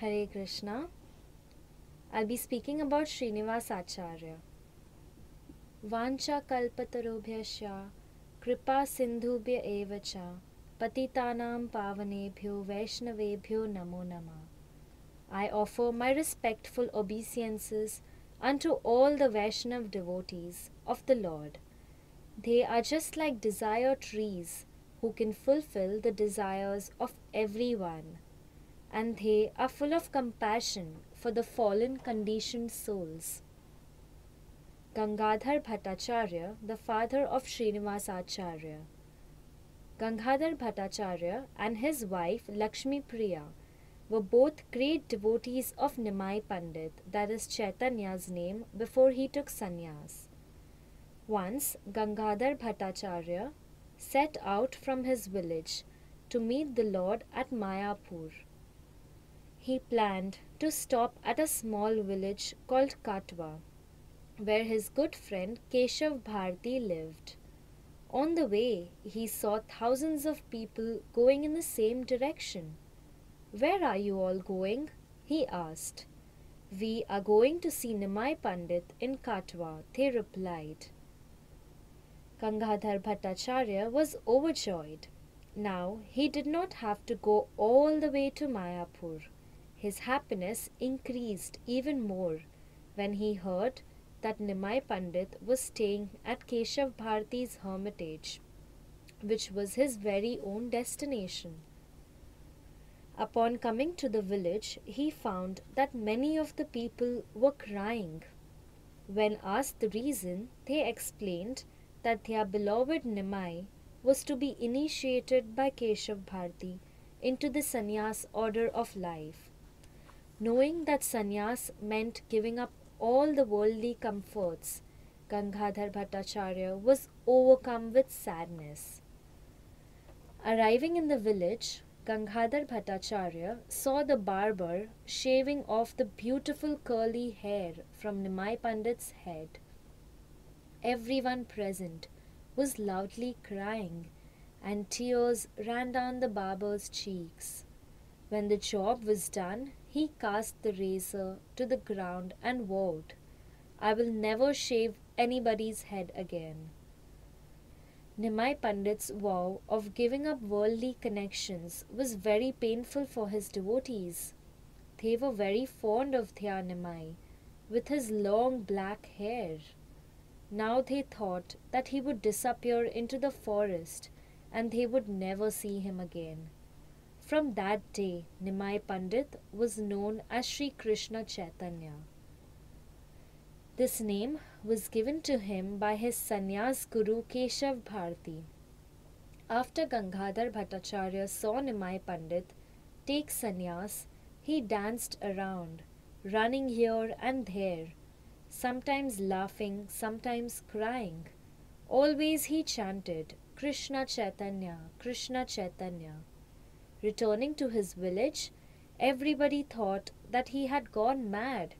Hare Krishna. I'll be speaking about Srinivas Acharya. Vancha kalpatarubhyasya kripa sindhubhya evacha patitanam pavanebhyo vaishnavebhyo namo nama. I offer my respectful obeisances unto all the Vaishnav devotees of the Lord. They are just like desire trees who can fulfill the desires of everyone and they are full of compassion for the fallen conditioned souls. Gangadhar Bhattacharya, the father of Srinivas Acharya. Gangadhar Bhattacharya and his wife Lakshmi Priya were both great devotees of Nimai Pandit, that is Chaitanya's name, before he took sannyas. Once Gangadhar Bhattacharya set out from his village to meet the Lord at Mayapur he planned to stop at a small village called Katwa, where his good friend Keshav Bharti lived. On the way, he saw thousands of people going in the same direction. Where are you all going? he asked. We are going to see Nimai Pandit in Katwa, they replied. Gangadhar Bhattacharya was overjoyed. Now he did not have to go all the way to Mayapur. His happiness increased even more when he heard that Nimai Pandit was staying at Keshav Bharti's hermitage, which was his very own destination. Upon coming to the village, he found that many of the people were crying. When asked the reason, they explained that their beloved Nimai was to be initiated by Keshav Bharti into the sannyas order of life. Knowing that sannyas meant giving up all the worldly comforts, Gangadhar Bhattacharya was overcome with sadness. Arriving in the village, Gangadhar Bhattacharya saw the barber shaving off the beautiful curly hair from Nimai Pandit's head. Everyone present was loudly crying, and tears ran down the barber's cheeks. When the job was done, he cast the razor to the ground and vowed, I will never shave anybody's head again. Nimai Pandit's vow of giving up worldly connections was very painful for his devotees. They were very fond of their Nimai, with his long black hair. Now they thought that he would disappear into the forest and they would never see him again. From that day, Nimai Pandit was known as Sri Krishna Chaitanya. This name was given to him by his sannyas guru Keshav Bharti. After Gangadhar Bhattacharya saw Nimai Pandit take sannyas, he danced around, running here and there, sometimes laughing, sometimes crying. Always he chanted, Krishna Chaitanya, Krishna Chaitanya. Returning to his village, everybody thought that he had gone mad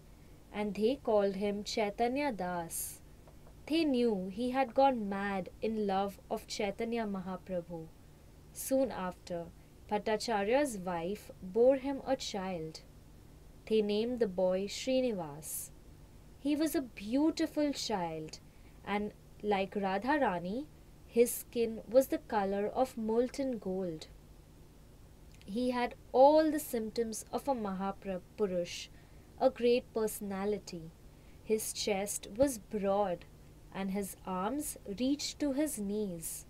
and they called him Chaitanya Das. They knew he had gone mad in love of Chaitanya Mahaprabhu. Soon after, Bhattacharya's wife bore him a child. They named the boy Srinivas. He was a beautiful child, and like Radharani, his skin was the color of molten gold. He had all the symptoms of a Mahapurush, a great personality. His chest was broad and his arms reached to his knees.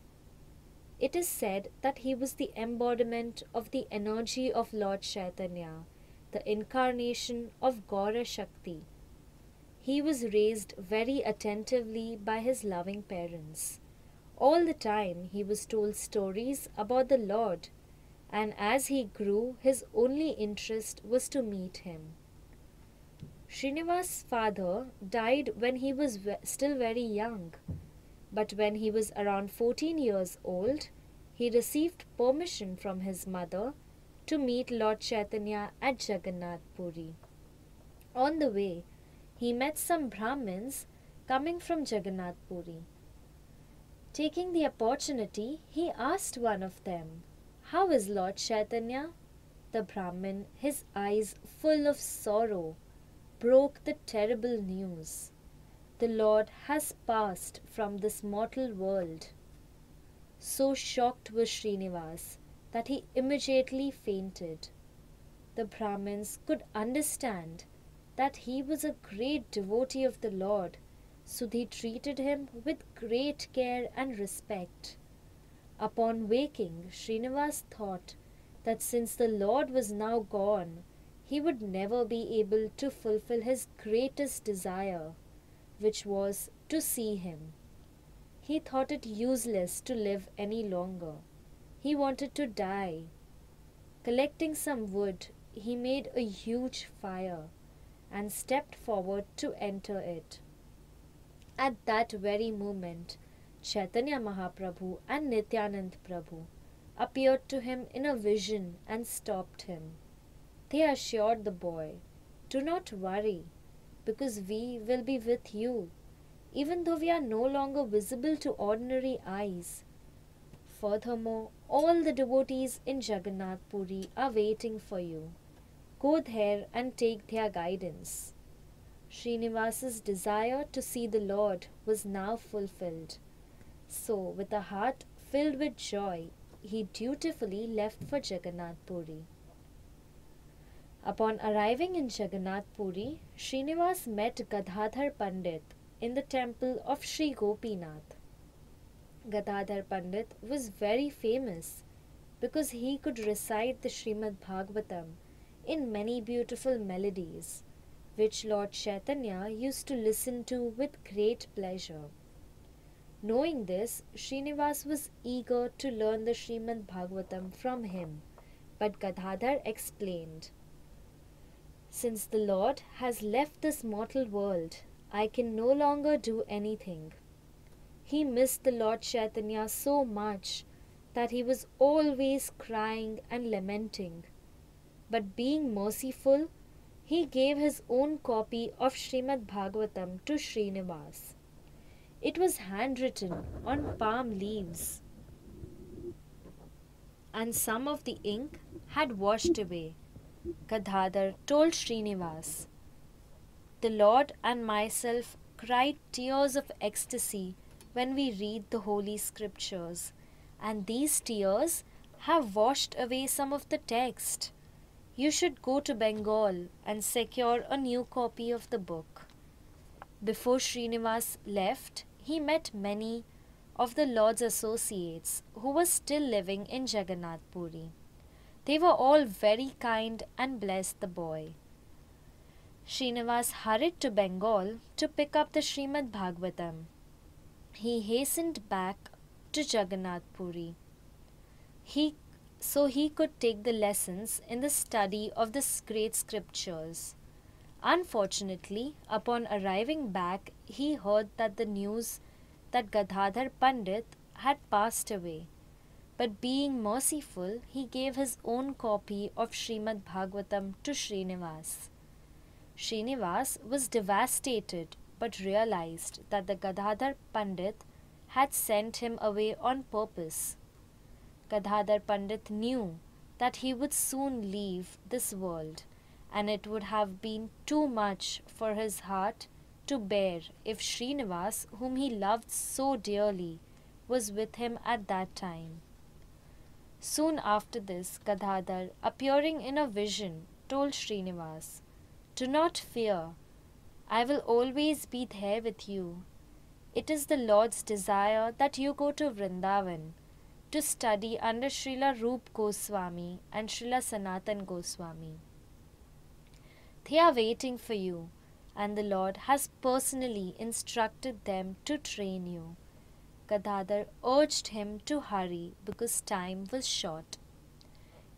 It is said that he was the embodiment of the energy of Lord Chaitanya, the incarnation of Gaura Shakti. He was raised very attentively by his loving parents. All the time he was told stories about the Lord and as he grew, his only interest was to meet him. Srinivas' father died when he was still very young, but when he was around 14 years old, he received permission from his mother to meet Lord Chaitanya at Jagannath Puri. On the way, he met some Brahmins coming from Jagannath Puri. Taking the opportunity, he asked one of them, how is Lord Chaitanya? the Brahmin, his eyes full of sorrow, broke the terrible news. The Lord has passed from this mortal world. So shocked was Srinivas that he immediately fainted. The Brahmins could understand that he was a great devotee of the Lord, so they treated him with great care and respect. Upon waking, Srinivas thought that since the Lord was now gone, he would never be able to fulfill his greatest desire, which was to see him. He thought it useless to live any longer. He wanted to die. Collecting some wood, he made a huge fire and stepped forward to enter it. At that very moment, Chaitanya Mahaprabhu and Nityanand Prabhu appeared to him in a vision and stopped him. They assured the boy, Do not worry, because we will be with you, even though we are no longer visible to ordinary eyes. Furthermore, all the devotees in Jagannath Puri are waiting for you. Go there and take their guidance. Srinivas's desire to see the Lord was now fulfilled. So, with a heart filled with joy, he dutifully left for Jagannath Puri. Upon arriving in Jagannath Puri, Srinivas met Gadadhar Pandit in the temple of Sri Gopinath. Gadadhar Pandit was very famous because he could recite the Srimad Bhagavatam in many beautiful melodies, which Lord Chaitanya used to listen to with great pleasure. Knowing this, Srinivas was eager to learn the Srimad Bhagavatam from him, but Gadadhar explained, Since the Lord has left this mortal world, I can no longer do anything. He missed the Lord Chaitanya so much that he was always crying and lamenting. But being merciful, he gave his own copy of Srimad Bhagavatam to Srinivas. It was handwritten on palm leaves, and some of the ink had washed away. Gadadhar told Srinivas, The Lord and myself cried tears of ecstasy when we read the Holy Scriptures, and these tears have washed away some of the text. You should go to Bengal and secure a new copy of the book. Before Srinivas left, he met many of the Lord's associates who were still living in Jagannath Puri. They were all very kind and blessed the boy. Srinivas hurried to Bengal to pick up the Srimad Bhagavatam. He hastened back to Jagannath Puri. He so he could take the lessons in the study of the great scriptures. Unfortunately, upon arriving back, he heard that the news that Gadadhar Pandit had passed away. But being merciful, he gave his own copy of Srimad Bhagavatam to Srinivas. Srinivas was devastated but realized that the Gadadhar Pandit had sent him away on purpose. Gadadhar Pandit knew that he would soon leave this world and it would have been too much for his heart to bear if Srinivas, whom he loved so dearly, was with him at that time. Soon after this, Gadadhar, appearing in a vision, told Srinivas, Do not fear, I will always be there with you. It is the Lord's desire that you go to Vrindavan to study under Srila Rup Goswami and Srila Sanatan Goswami. They are waiting for you, and the Lord has personally instructed them to train you. Gadadhar urged him to hurry because time was short.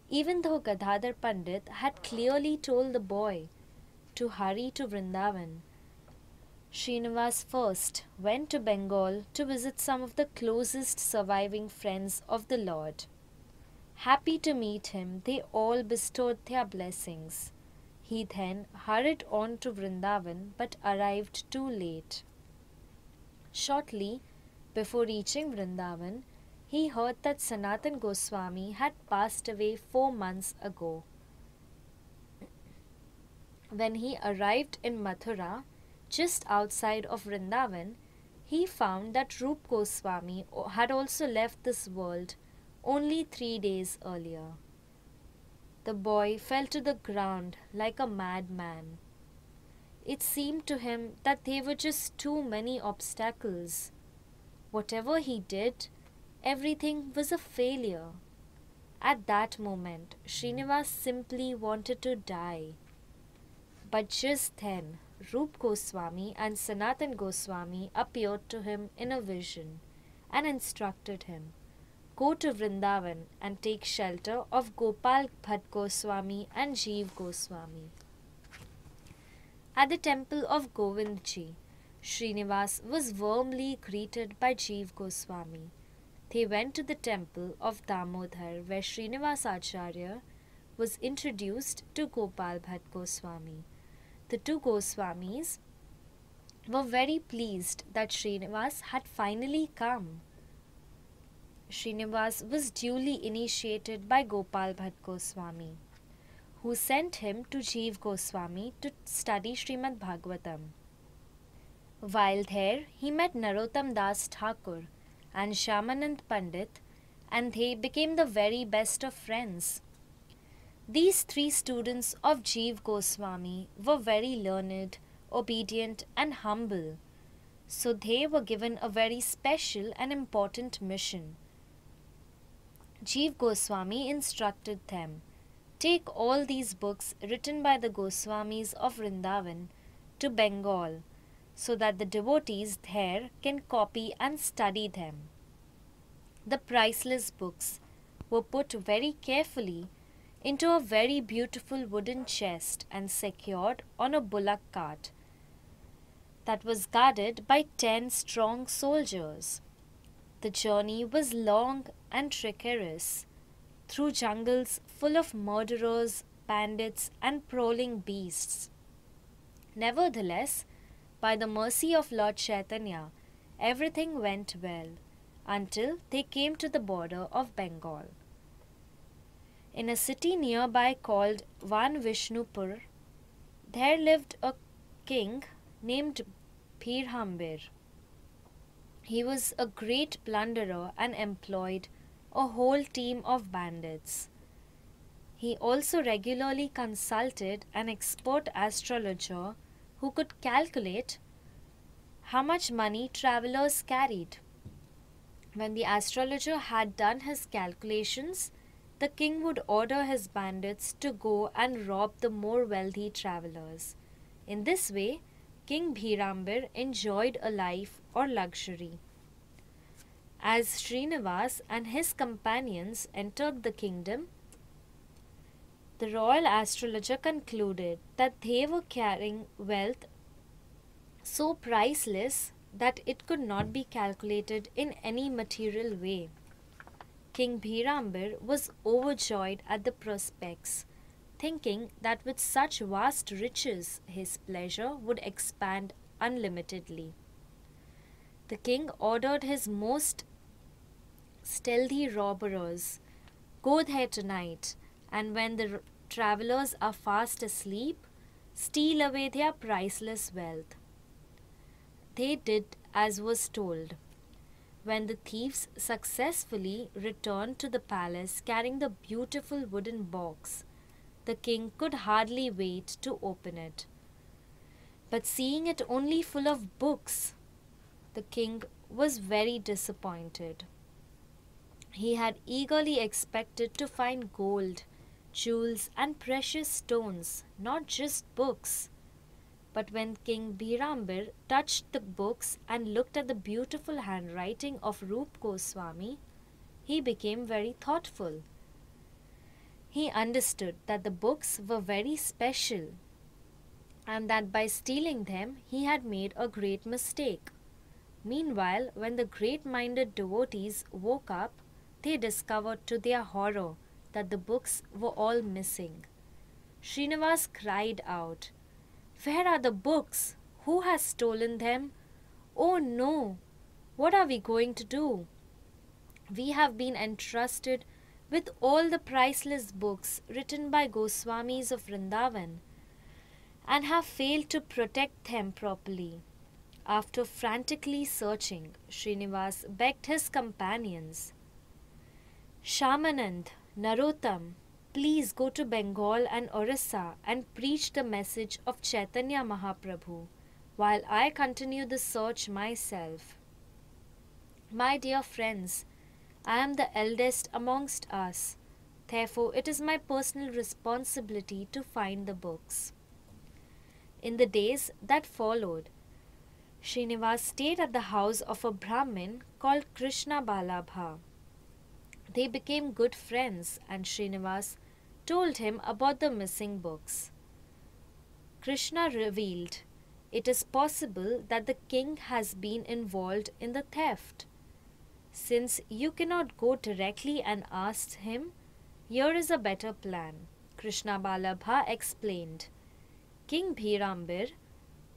Even though Gadadhar Pandit had clearly told the boy to hurry to Vrindavan, Srinivas first went to Bengal to visit some of the closest surviving friends of the Lord. Happy to meet him, they all bestowed their blessings. He then hurried on to Vrindavan but arrived too late. Shortly before reaching Vrindavan, he heard that Sanatan Goswami had passed away four months ago. When he arrived in Mathura, just outside of Vrindavan, he found that Rup Goswami had also left this world only three days earlier. The boy fell to the ground like a madman. It seemed to him that there were just too many obstacles. Whatever he did, everything was a failure. At that moment, Srinivas simply wanted to die. But just then, Rup Goswami and Sanatan Goswami appeared to him in a vision and instructed him Go to Vrindavan and take shelter of Gopal Bhatt Goswami and Jeev Goswami. At the temple of Govindji, Srinivas was warmly greeted by Jeev Goswami. They went to the temple of Damodar where Srinivas Acharya was introduced to Gopal Bhatt Goswami. The two Goswamis were very pleased that Srinivas had finally come. Srinivas was duly initiated by Gopal Bhatt Goswami, who sent him to Jeev Goswami to study Srimad Bhagavatam. While there, he met Narottam Das Thakur and Shyamanand Pandit, and they became the very best of friends. These three students of Jeev Goswami were very learned, obedient, and humble, so they were given a very special and important mission Jeev Goswami instructed them Take all these books written by the Goswamis of Vrindavan to Bengal so that the devotees there can copy and study them. The priceless books were put very carefully into a very beautiful wooden chest and secured on a bullock cart that was guarded by ten strong soldiers. The journey was long and treacherous, through jungles full of murderers, bandits, and prowling beasts. Nevertheless, by the mercy of Lord Chaitanya, everything went well until they came to the border of Bengal. In a city nearby called Van Vishnupur, there lived a king named Birhambir. He was a great plunderer and employed a whole team of bandits. He also regularly consulted an expert astrologer who could calculate how much money travelers carried. When the astrologer had done his calculations, the king would order his bandits to go and rob the more wealthy travelers. In this way, King Birhambir enjoyed a life or luxury. As Srinivas and his companions entered the kingdom, the royal astrologer concluded that they were carrying wealth so priceless that it could not be calculated in any material way. King Birhambir was overjoyed at the prospects, thinking that with such vast riches his pleasure would expand unlimitedly. The king ordered his most stealthy robbers. Go there tonight, and when the travelers are fast asleep, steal away their priceless wealth. They did as was told. When the thieves successfully returned to the palace carrying the beautiful wooden box, the king could hardly wait to open it. But seeing it only full of books, the king was very disappointed. He had eagerly expected to find gold, jewels, and precious stones, not just books. But when King Birhambir touched the books and looked at the beautiful handwriting of Rup Goswami, he became very thoughtful. He understood that the books were very special and that by stealing them he had made a great mistake. Meanwhile, when the great minded devotees woke up, they discovered to their horror that the books were all missing. Srinivas cried out, Where are the books? Who has stolen them? Oh no! What are we going to do? We have been entrusted with all the priceless books written by Goswamis of Vrindavan. and have failed to protect them properly. After frantically searching, Srinivas begged his companions, Shyamanand, Narottam, please go to Bengal and Orissa and preach the message of Chaitanya Mahaprabhu while I continue the search myself. My dear friends, I am the eldest amongst us. Therefore, it is my personal responsibility to find the books. In the days that followed, Srinivas stayed at the house of a Brahmin called Krishna Balabha. They became good friends, and Srinivas told him about the missing books. Krishna revealed, It is possible that the king has been involved in the theft. Since you cannot go directly and ask him, here is a better plan. Krishna Balabha explained. King Birhambir,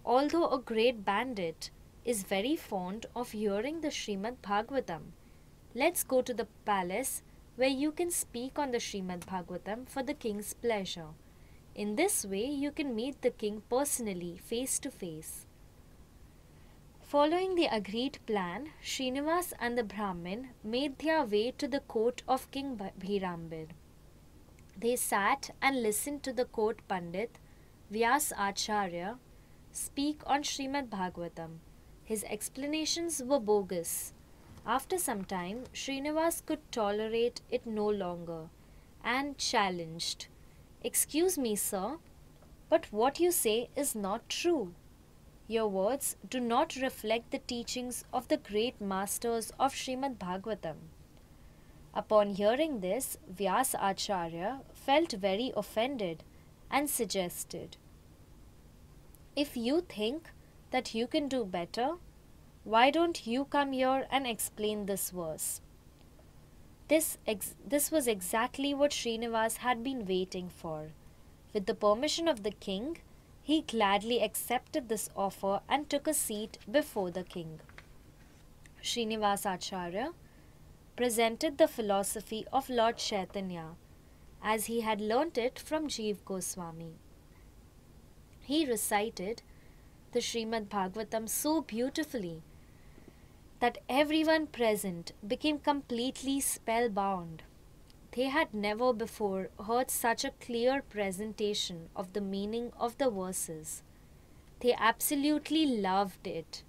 although a great bandit, is very fond of hearing the Srimad Bhagavatam. Let's go to the palace where you can speak on the Srimad Bhagavatam for the king's pleasure. In this way, you can meet the king personally, face to face. Following the agreed plan, Srinivas and the Brahmin made their way to the court of King Birhambir. They sat and listened to the court Pandit Vyas Acharya speak on Srimad Bhagavatam. His explanations were bogus. After some time, Srinivas could tolerate it no longer and challenged, Excuse me, sir, but what you say is not true. Your words do not reflect the teachings of the great masters of Srimad Bhagavatam. Upon hearing this, Vyas Acharya felt very offended and suggested, If you think that you can do better, why don't you come here and explain this verse? This, this was exactly what Srinivas had been waiting for. With the permission of the king, he gladly accepted this offer and took a seat before the king. Srinivasacharya presented the philosophy of Lord Chaitanya as he had learnt it from Jeev Goswami. He recited the Srimad Bhagavatam so beautifully that everyone present became completely spellbound. They had never before heard such a clear presentation of the meaning of the verses. They absolutely loved it.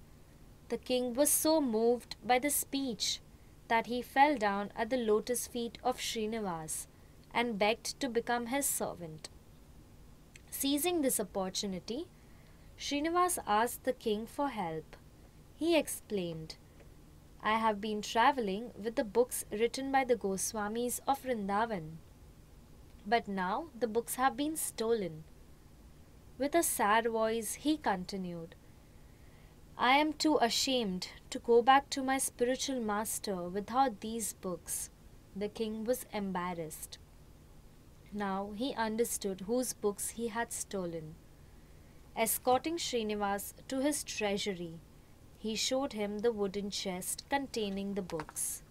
The king was so moved by the speech that he fell down at the lotus feet of Srinivas and begged to become his servant. Seizing this opportunity, Srinivas asked the king for help. He explained, I have been traveling with the books written by the Goswamis of Vrindavan. But now the books have been stolen. With a sad voice, he continued, I am too ashamed to go back to my spiritual master without these books. The king was embarrassed. Now he understood whose books he had stolen. Escorting Srinivas to his treasury, he showed him the wooden chest containing the books.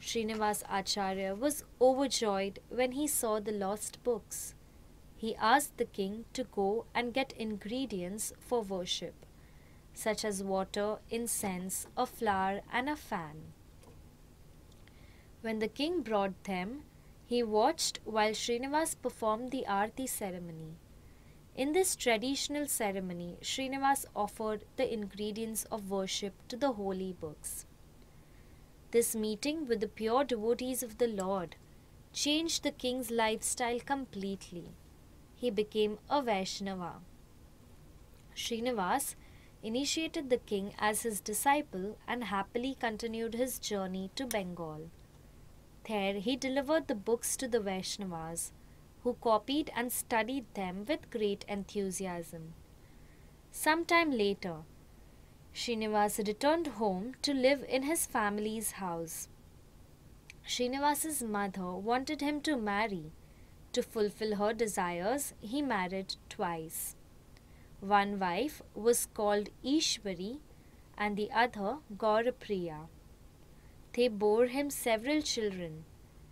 Srinivas Acharya was overjoyed when he saw the lost books. He asked the king to go and get ingredients for worship, such as water, incense, a flower, and a fan. When the king brought them, he watched while Srinivas performed the Aarti ceremony. In this traditional ceremony, Srinivas offered the ingredients of worship to the holy books. This meeting with the pure devotees of the Lord changed the king's lifestyle completely. He became a Vaishnava. Srinivas initiated the king as his disciple and happily continued his journey to Bengal. There he delivered the books to the Vaishnavas who copied and studied them with great enthusiasm. Some time later, Srinivas returned home to live in his family's house. Srinivas's mother wanted him to marry. To fulfill her desires, he married twice. One wife was called Ishwari and the other Gaurapriya. They bore him several children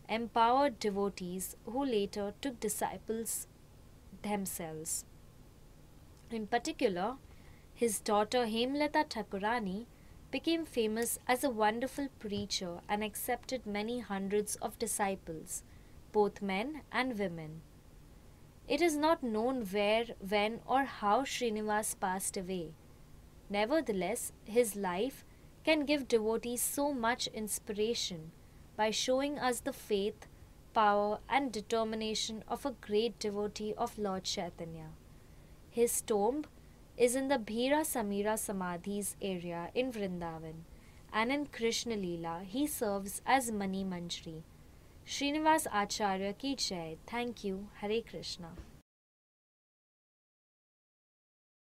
empowered devotees who later took disciples themselves. In particular, his daughter Hemlata Thakurani became famous as a wonderful preacher and accepted many hundreds of disciples, both men and women. It is not known where, when, or how Srinivas passed away. Nevertheless, his life can give devotees so much inspiration by showing us the faith, power, and determination of a great devotee of Lord Chaitanya. His tomb is in the Dhira Samira Samadhis area in Vrindavan, and in Krishna Leela he serves as Mani Manjri. Srinivas Acharya ki jai. Thank you. Hare Krishna.